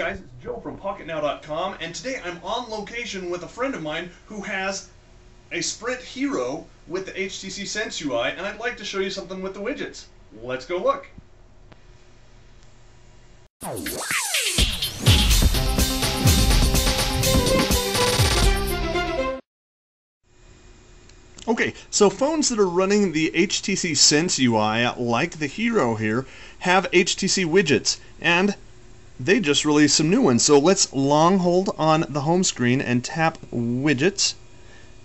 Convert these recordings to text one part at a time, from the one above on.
guys, it's Joe from PocketNow.com, and today I'm on location with a friend of mine who has a Sprint Hero with the HTC Sense UI, and I'd like to show you something with the widgets. Let's go look. Okay, so phones that are running the HTC Sense UI, like the Hero here, have HTC widgets, and they just released some new ones. So let's long hold on the home screen and tap widgets.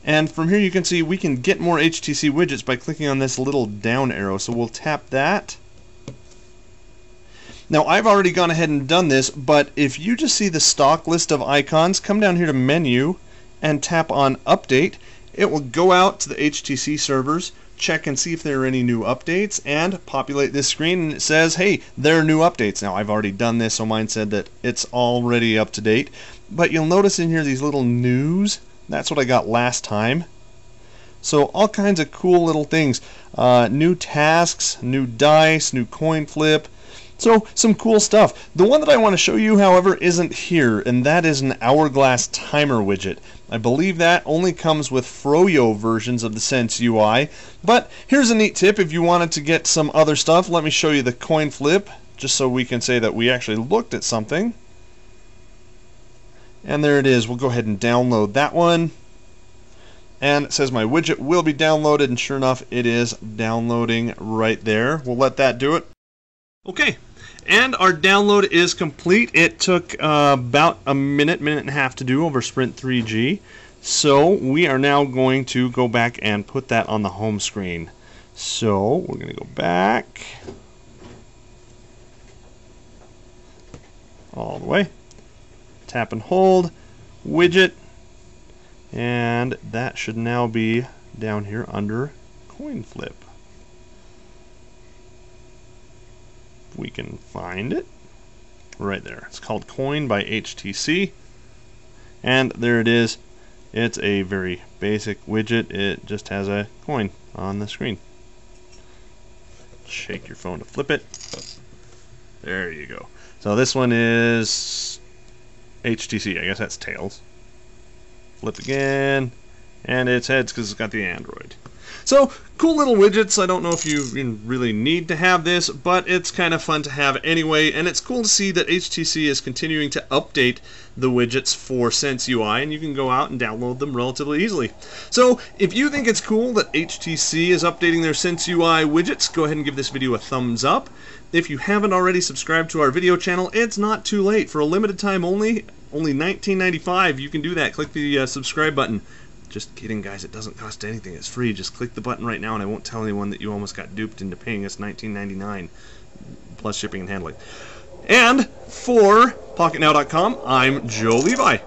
And from here you can see we can get more HTC widgets by clicking on this little down arrow. So we'll tap that. Now I've already gone ahead and done this, but if you just see the stock list of icons, come down here to menu and tap on update it will go out to the HTC servers, check and see if there are any new updates, and populate this screen and it says, hey, there are new updates. Now I've already done this, so mine said that it's already up to date. But you'll notice in here these little news. That's what I got last time. So all kinds of cool little things. Uh, new tasks, new dice, new coin flip, so some cool stuff. The one that I want to show you, however, isn't here, and that is an hourglass timer widget. I believe that only comes with Froyo versions of the Sense UI. But here's a neat tip if you wanted to get some other stuff. Let me show you the coin flip, just so we can say that we actually looked at something. And there it is. We'll go ahead and download that one. And it says my widget will be downloaded, and sure enough, it is downloading right there. We'll let that do it. Okay, and our download is complete. It took uh, about a minute, minute and a half to do over Sprint 3G. So we are now going to go back and put that on the home screen. So we're going to go back all the way, tap and hold, widget, and that should now be down here under coin flip. We can find it. Right there. It's called Coin by HTC. And there it is. It's a very basic widget. It just has a coin on the screen. Shake your phone to flip it. There you go. So this one is HTC. I guess that's tails. Flip again. And it's heads because it's got the Android. So, cool little widgets. I don't know if you really need to have this, but it's kind of fun to have anyway. And it's cool to see that HTC is continuing to update the widgets for Sense UI, and you can go out and download them relatively easily. So, if you think it's cool that HTC is updating their Sense UI widgets, go ahead and give this video a thumbs up. If you haven't already subscribed to our video channel, it's not too late. For a limited time only, only $19.95, you can do that. Click the uh, subscribe button. Just kidding, guys. It doesn't cost anything. It's free. Just click the button right now, and I won't tell anyone that you almost got duped into paying us $19.99 plus shipping and handling. And for PocketNow.com, I'm Joe Levi.